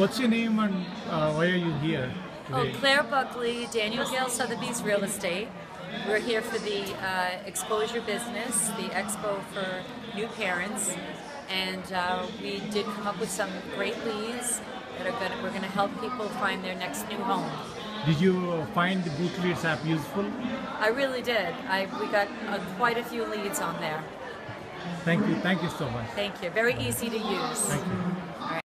what's your name and uh, why are you here Oh. Claire Buckley, Daniel Gale Sotheby's Real Estate. We're here for the uh, exposure business, the expo for new parents, and uh, we did come up with some great leads that are going. to We're going to help people find their next new home. Did you find the Booth Leads app useful? I really did. I we got uh, quite a few leads on there. Thank you. Thank you so much. Thank you. Very easy to use. Thank you.